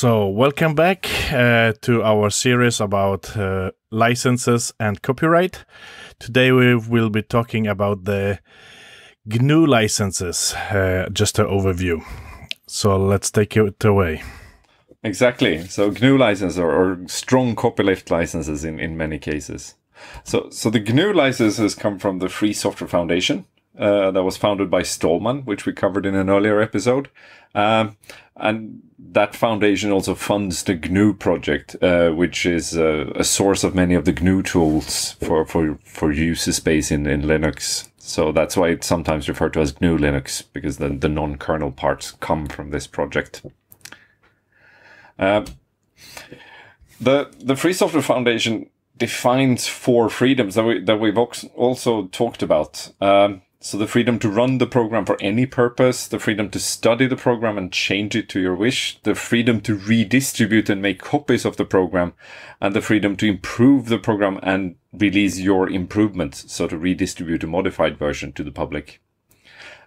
So, welcome back uh, to our series about uh, licenses and copyright. Today we will be talking about the GNU licenses, uh, just an overview. So, let's take it away. Exactly. So, GNU licenses or, strong copyleft licenses in, in many cases. So, so the GNU licenses come from the Free Software Foundation, uh, that was founded by Stallman, which we covered in an earlier episode. Um, and that foundation also funds the GNU project, uh, which is uh, a source of many of the GNU tools for, for, for user space in, in Linux. So that's why it's sometimes referred to as GNU Linux, because the, the non kernel parts come from this project. Uh, the, the Free Software Foundation defines four freedoms that, we, that we've also talked about. Um, so the freedom to run the program for any purpose, the freedom to study the program and change it to your wish, the freedom to redistribute and make copies of the program, and the freedom to improve the program and release your improvements. So to redistribute a modified version to the public.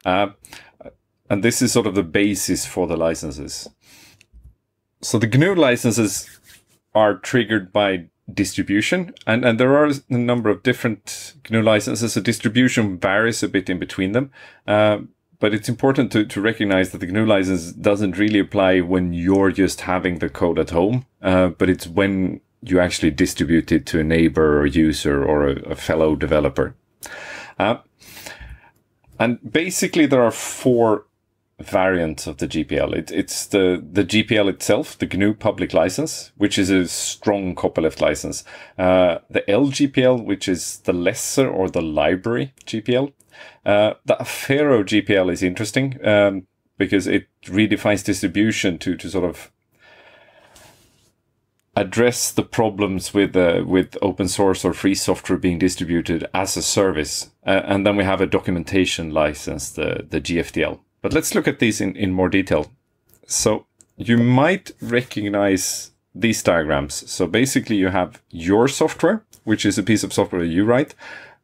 Uh, and this is sort of the basis for the licenses. So the GNU licenses are triggered by distribution. And and there are a number of different GNU licenses so distribution varies a bit in between them. Uh, but it's important to, to recognize that the GNU license doesn't really apply when you're just having the code at home. Uh, but it's when you actually distribute it to a neighbor or user or a, a fellow developer. Uh, and basically there are four variant of the GPL. It, it's the, the GPL itself, the GNU public license, which is a strong copyleft license. Uh, the LGPL, which is the lesser or the library GPL. Uh, the Affero GPL is interesting um, because it redefines distribution to, to sort of address the problems with uh, with open source or free software being distributed as a service. Uh, and then we have a documentation license, the, the GFDL. But let's look at these in, in more detail. So you might recognize these diagrams. So basically you have your software, which is a piece of software you write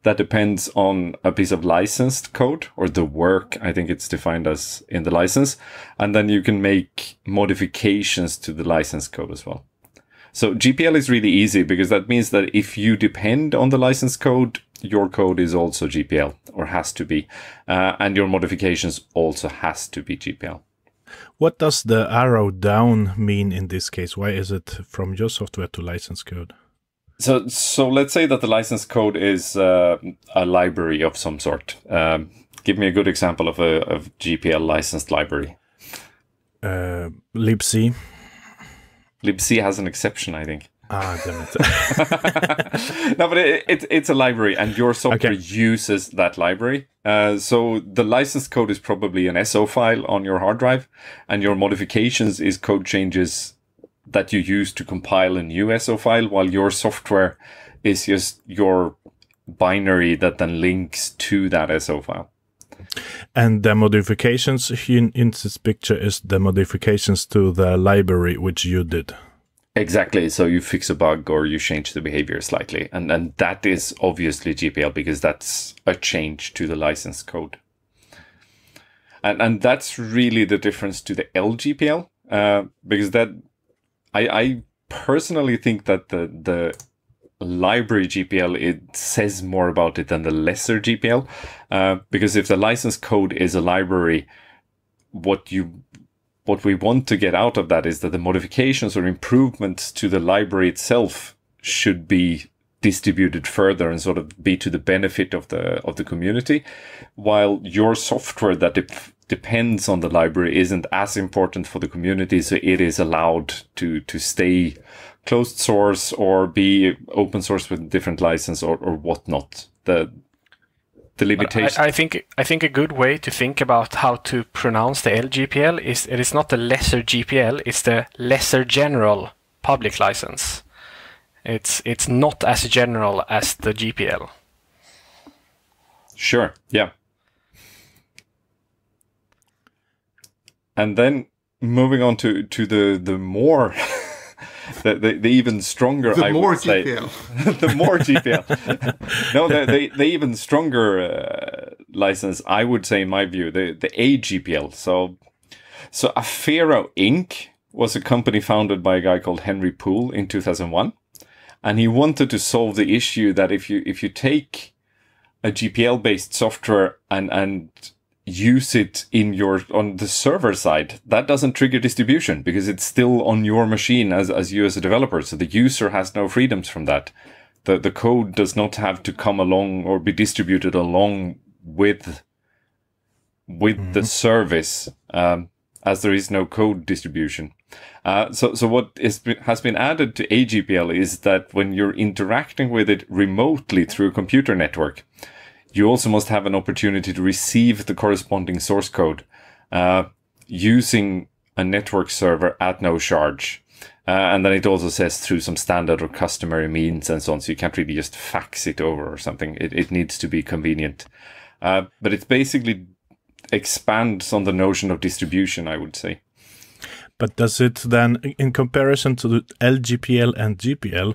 that depends on a piece of licensed code or the work. I think it's defined as in the license. And then you can make modifications to the license code as well. So GPL is really easy because that means that if you depend on the license code, your code is also GPL or has to be, uh, and your modifications also has to be GPL. What does the arrow down mean in this case? Why is it from your software to license code? So, so let's say that the license code is uh, a library of some sort. Um, give me a good example of a of GPL licensed library. Uh, libc. libc has an exception, I think. Ah, damn it. no, but it, it, it's a library, and your software okay. uses that library. Uh, so the license code is probably an SO file on your hard drive, and your modifications is code changes that you use to compile a new SO file, while your software is just your binary that then links to that SO file. And the modifications in, in this picture is the modifications to the library which you did. Exactly. So you fix a bug or you change the behavior slightly. And and that is obviously GPL because that's a change to the license code. And and that's really the difference to the LGPL. Uh, because that I I personally think that the the library GPL it says more about it than the lesser GPL. Uh, because if the license code is a library, what you what we want to get out of that is that the modifications or improvements to the library itself should be distributed further and sort of be to the benefit of the of the community while your software that de- depends on the library isn't as important for the community so it is allowed to to stay closed source or be open source with different license or, or whatnot. The the limitation. I, I, think I think a good way to think about how to pronounce the LGPL is it is not the lesser GPL, it's the lesser general public license. It's it's not as general as the GPL. Sure. Yeah. And then moving on to to the the more the, the, the, even stronger. The I more would say. GPL. the more GPL. no, the, the, the even stronger uh, license, I would say, in my view, the the AGPL. So, so Affero Inc., was a company founded by a guy called Henry Poole in 2001. And he wanted to solve the issue that if you, if you take a GPL based software and, and use it in your, on the server side, that doesn't trigger distribution because it's still on your machine as, as you as a developer. So the user has no freedoms from that. The, the code does not have to come along or be distributed along with, with mm-hmm. the service. Um, as there is no code distribution. Uh, so, so what is, has been added to AGPL is that when you're interacting with it remotely through a computer network, you also must have an opportunity to receive the corresponding source code uh, using a network server at no charge. Uh, and then it also says through some standard or customary means and so on. So you can't really just fax it over or something. It, it needs to be convenient. Uh, but it basically expands on the notion of distribution, I would say. But does it then, in comparison to the LGPL and GPL,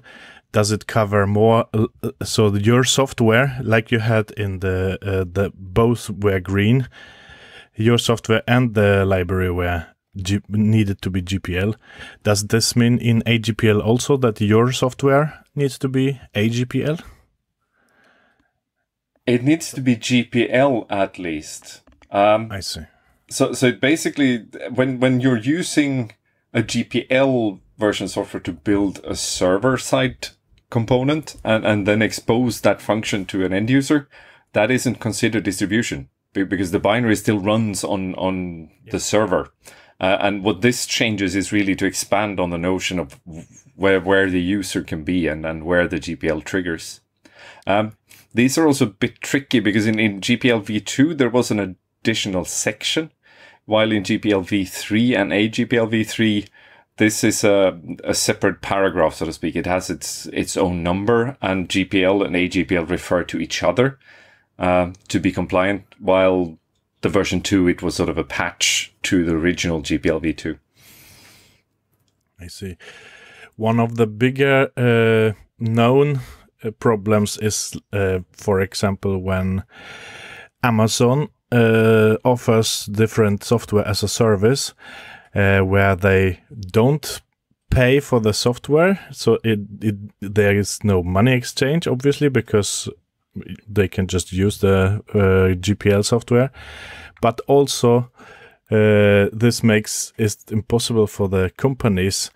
does it cover more? Uh, so your software, like you had in the uh, the both were green, your software and the library were G needed to be GPL. Does this mean in AGPL also that your software needs to be AGPL? It needs to be GPL at least. Um, I see. So, so basically, when when you're using a GPL version software to build a server side component and, and then expose that function to an end user, that isn't considered distribution because the binary still runs on on yeah. the server. Uh, and what this changes is really to expand on the notion of where where the user can be and, and where the GPL triggers. Um, these are also a bit tricky because in, in GPL v2 there was an additional section, while in GPL v3 and AGPL v3, this is a, a separate paragraph, so to speak. It has its its own number, and GPL and AGPL refer to each other uh, to be compliant. While the version two, it was sort of a patch to the original GPL v2. I see. One of the bigger uh, known uh, problems is, uh, for example, when Amazon uh, offers different software as a service uh, where they don't pay for the software. So it, it there is no money exchange, obviously, because they can just use the uh, GPL software. But also, uh, this makes it impossible for the companies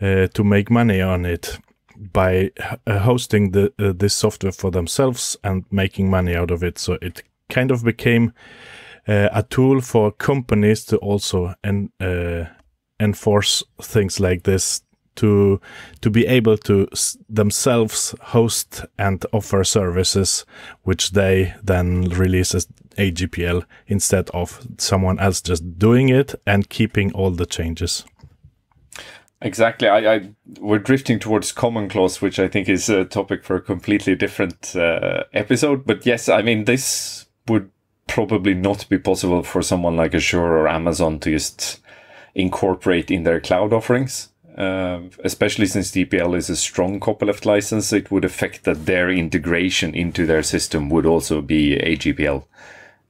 uh, to make money on it by uh, hosting the this software for themselves and making money out of it. So it kind of became uh, a tool for companies to also en uh, enforce things like this to to be able to themselves host and offer services which they then release as AGPL instead of someone else just doing it and keeping all the changes. Exactly. I, I we're drifting towards Commons Clause, which I think is a topic for a completely different uh, episode. But yes, I mean this would probably not be possible for someone like Azure or Amazon to just incorporate in their cloud offerings. Uh, especially since GPL is a strong copyleft license, it would affect that their integration into their system would also be AGPL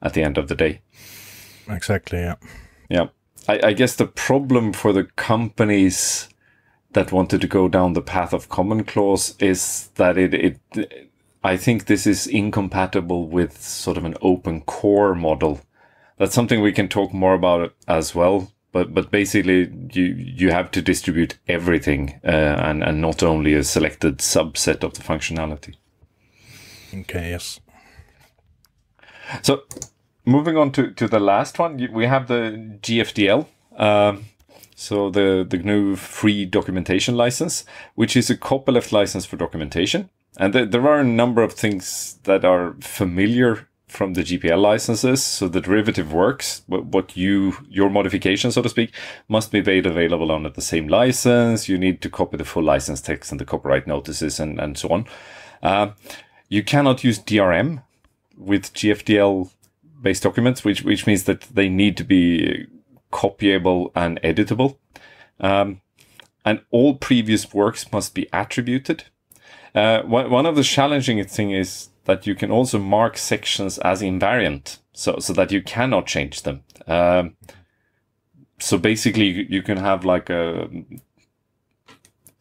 at the end of the day. Exactly. Yeah. Yeah. I, I guess the problem for the companies that wanted to go down the path of Commons Clause is that it, it I think this is incompatible with sort of an open core model. That's something we can talk more about as well. But but basically, you you have to distribute everything uh, and and not only a selected subset of the functionality. Okay. Yes. So, moving on to to the last one, we have the GFDL. Um, so the the GNU free documentation license, which is a copyleft license for documentation. And th- there are a number of things that are familiar from the GPL licenses. So the derivative works, but what you, your modification, so to speak, must be made available under the same license. You need to copy the full license text and the copyright notices and, and so on. Uh, you cannot use DRM with GFDL based documents, which, which means that they need to be copyable and editable. Um, and all previous works must be attributed uh, one of the challenging thing is that you can also mark sections as invariant, so so that you cannot change them. Um, so basically, you, you can have like a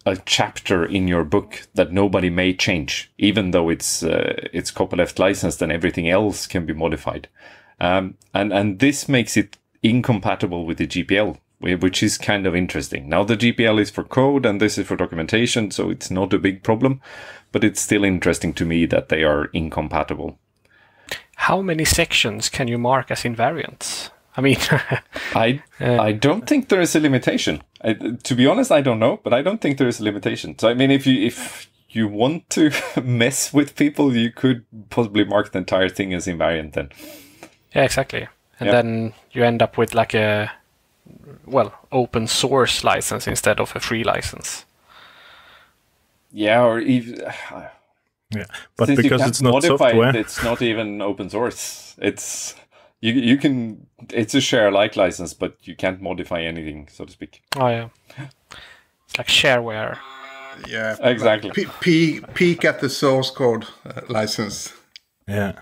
a chapter in your book that nobody may change, even though it's uh, it's copyleft licensed and everything else can be modified. Um, and and this makes it incompatible with the GPL, which is kind of interesting. Now the GPL is for code and this is for documentation, so it's not a big problem, but it's still interesting to me that they are incompatible. How many sections can you mark as invariants? I mean, I uh, I don't think there is a limitation. I, to be honest, I don't know, but I don't think there is a limitation. So I mean, if you if you want to mess with people, you could possibly mark the entire thing as invariant then. Yeah, exactly. And then you end up with like a well open source license instead of a free license. Yeah, or even. Yeah, but because it's not software, it, it's not even open source. It's you you can it's a share like license, but you can't modify anything, so to speak. Oh yeah, it's like shareware. Yeah, exactly. Like peek at the source code uh, license. Yeah.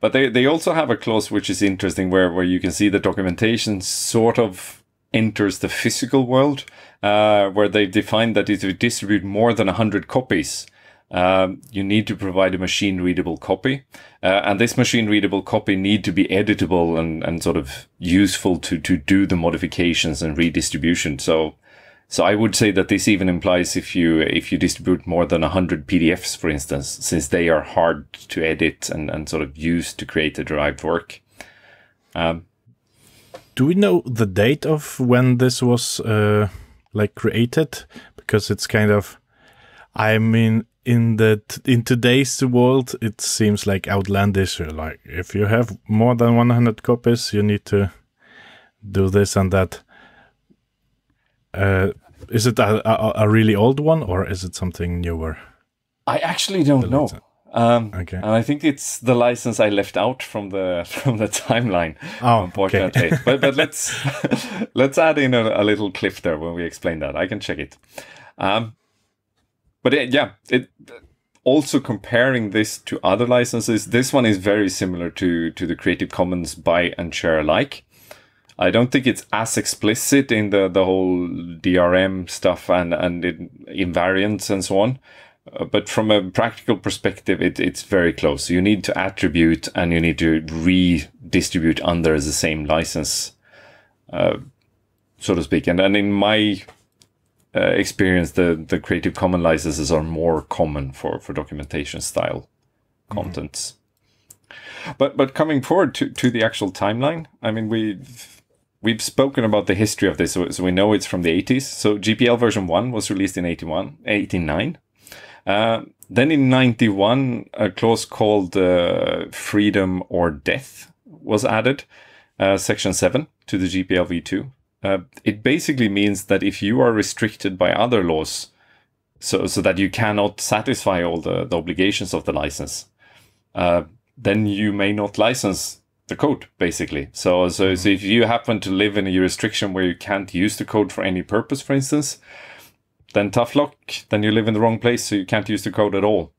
But they, they also have a clause which is interesting where, where you can see the documentation sort of enters the physical world, uh, where they define that if you distribute more than 100 copies, um, you need to provide a machine readable copy. Uh, and this machine readable copy need to be editable and, and sort of useful to, to do the modifications and redistribution. So, so I would say that this even implies if you, if you distribute more than 100 PDFs, for instance, since they are hard to edit and, and sort of use to create a derived work. Um, do we know the date of when this was uh, like created? Because it's kind of, I mean, in the in today's world, it seems like outlandish. Like if you have more than 100 copies, you need to do this and that. Uh, is it a, a, a, really old one or is it something newer? I actually don't know. Um, okay. And I think it's the license I left out from the from the timeline. Oh, unfortunately. Okay. but but let's let's add in a, a, little cliff there when we explain that. I can check it. Um, but it, yeah, it also comparing this to other licenses. This one is very similar to to the Creative Commons by and share alike. I don't think it's as explicit in the the whole DRM stuff and and in, invariants and so on. Uh, but from a practical perspective, it, it's very close. You need to attribute and you need to redistribute under the same license, uh, so to speak. And, and in my uh, experience, the, the Creative Commons licenses are more common for, for documentation style mm-hmm. contents. But but coming forward to, to the actual timeline, I mean we've we've spoken about the history of this, so, so we know it's from the 80s. So GPL version 1 was released in 81, 89. Uh, then in 91, a clause called uh, freedom or death was added, uh, section 7 to the GPL v2. Uh, it basically means that if you are restricted by other laws, so, so that you cannot satisfy all the, the obligations of the license, uh, then you may not license the code, basically. So, so, mm-hmm. so if you happen to live in a jurisdiction where you can't use the code for any purpose, for instance, then tough luck. Then you live in the wrong place, so you can't use the code at all.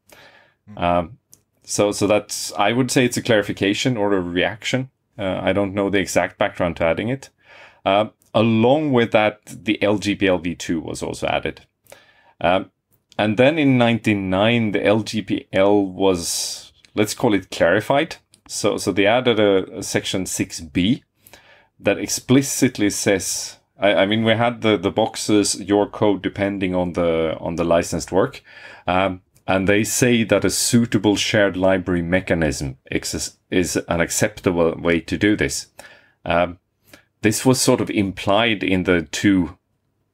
Mm-hmm. Um, so, so that's I would say it's a clarification or a reaction. Uh, I don't know the exact background to adding it. Uh, Along with that, the LGPL v2 was also added. Um, and then in 99, the LGPL was, let's call it clarified. So, so they added a, a section 6b that explicitly says, I, I, mean, we had the, the boxes, your code depending on the, on the licensed work. Um, and they say that a suitable shared library mechanism is, is an acceptable way to do this. Um, this was sort of implied in the 2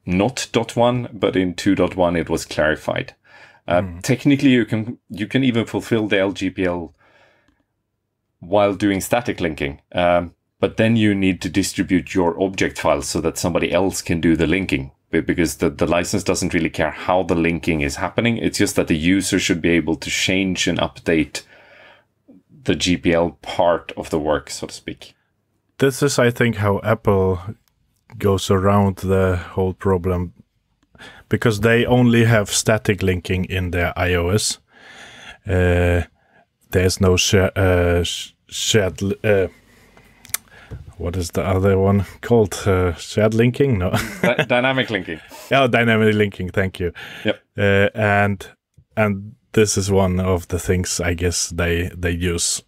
not dot one, but in 2.1 it was clarified. Uh, mm. Technically, you can you can even fulfill the LGPL while doing static linking, um, but then you need to distribute your object files so that somebody else can do the linking because the, the license doesn't really care how the linking is happening. It's just that the user should be able to change and update the GPL part of the work, so to speak this is, I think, how Apple goes around the whole problem because they only have static linking in their iOS. Uh, there's no uh, shared. Uh, what is the other one called? Uh, shared linking? No. Dynamic linking. Yeah, dynamic linking. Thank you. Yep. Uh, and and this is one of the things I guess they they use.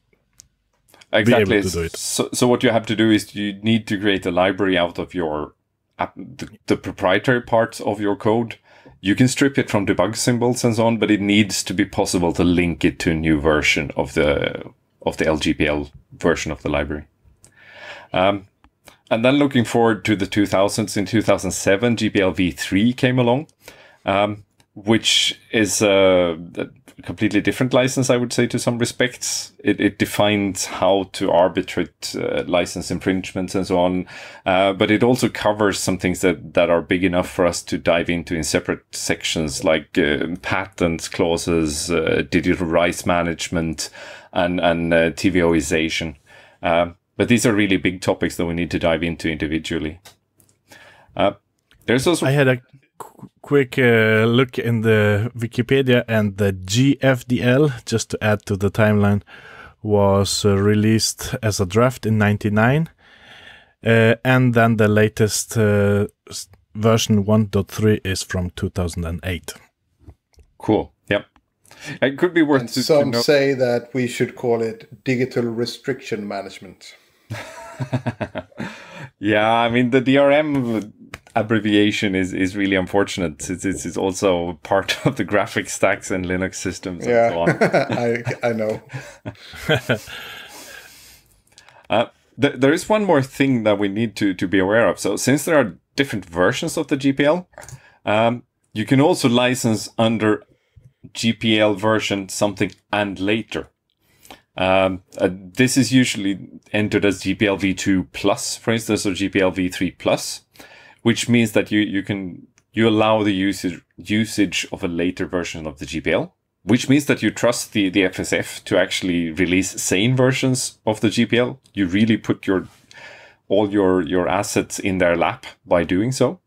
Exactly. to do it. So, so what you have to do is you need to create a library out of your app, the, the proprietary parts of your code. You can strip it from debug symbols and so on, but it needs to be possible to link it to a new version of the of the LGPL version of the library. Um, and then looking forward to the 2000s, in 2007, GPL v3 came along, um, which is a completely different license, I would say, to some respects. It, it defines how to arbitrate uh, license infringements and so on, uh, but it also covers some things that, that are big enough for us to dive into in separate sections, like uh, patent clauses, uh, digital rights management, and and uh, Tivoization. Um, but these are really big topics that we need to dive into individually. Uh, there's also I had a qu- quick uh, look in the Wikipedia, and the GFDL, just to add to the timeline, was uh, released as a draft in '99, uh, and then the latest uh, version 1.3 is from 2008. cool. Yep. It could be worth And to, to some know. say that we should call it digital restriction management. Yeah, I mean the DRM abbreviation is, is really unfortunate. It's, it's, it's also part of the graphic stacks and Linux systems and so Yeah, on. I I know. Uh, th- there is one more thing that we need to, to be aware of. So, since there are different versions of the GPL, um, you can also license under GPL version something and later. Um, uh, this is usually entered as GPL v2 plus, for instance, or GPL v3 plus, which means that you, you can you allow the usage usage of a later version of the GPL, which means that you trust the, the FSF to actually release sane versions of the GPL. You really put your all your your assets in their lap by doing so.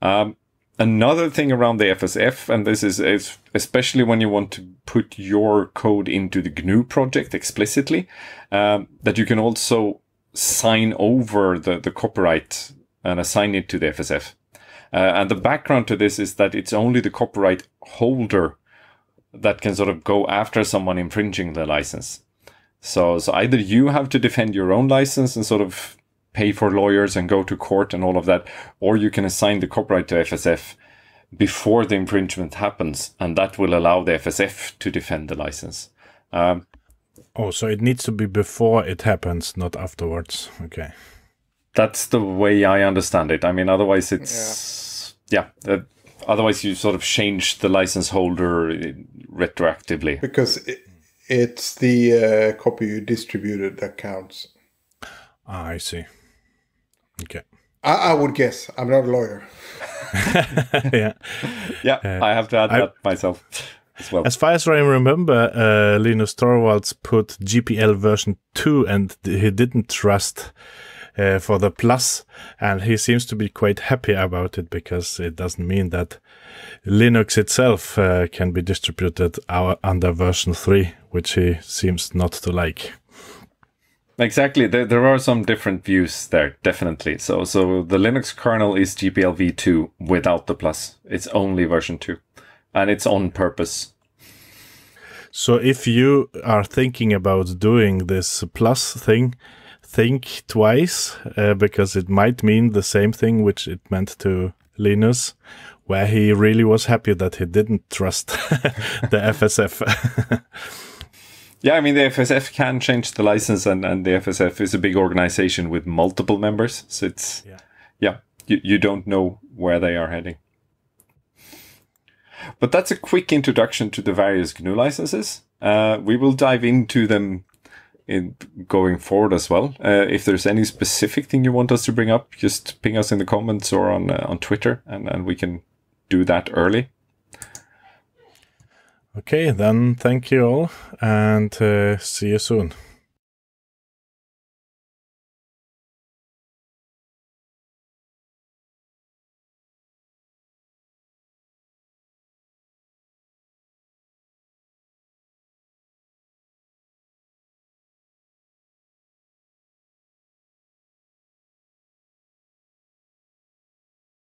Um, another thing around the FSF, and this is, is especially when you want to put your code into the GNU project explicitly, um, that you can also sign over the, the copyright and assign it to the FSF. Uh, and the background to this is that it's only the copyright holder that can sort of go after someone infringing the license. So, so either you have to defend your own license and sort of pay for lawyers and go to court and all of that, or you can assign the copyright to FSF before the infringement happens, and that will allow the FSF to defend the license. Um, Oh, so it needs to be before it happens, not afterwards. Okay. That's the way I understand it. I mean, otherwise it's yeah. uh, otherwise, you sort of change the license holder uh, retroactively. Because it, it's the uh, copy you distributed that counts. Ah, I see. Okay. I, I would guess. I'm not a lawyer. yeah. Yeah, I have to add I- that myself as well. As far as I remember, uh, Linus Torvalds put GPL version 2 and he didn't trust uh, for the plus, and he seems to be quite happy about it because it doesn't mean that Linux itself uh, can be distributed under version 3, which he seems not to like. Exactly. There, there are some different views there, definitely. So, so the Linux kernel is GPL v2 without the plus. It's only version 2. And it's on purpose. So if you are thinking about doing this plus thing, think twice uh, because it might mean the same thing which it meant to Linus, where he really was happy that he didn't trust the FSF. Yeah, I mean, the FSF can change the license, and, and the FSF is a big organization with multiple members. So it's, Yeah. yeah, you, you don't know where they are heading. But that's a quick introduction to the various GNU licenses. Uh, we will dive into them in going forward as well. Uh, if there's any specific thing you want us to bring up, just ping us in the comments or on uh, on Twitter, and, and we can do that early. okay, then thank you all and uh, see you soon.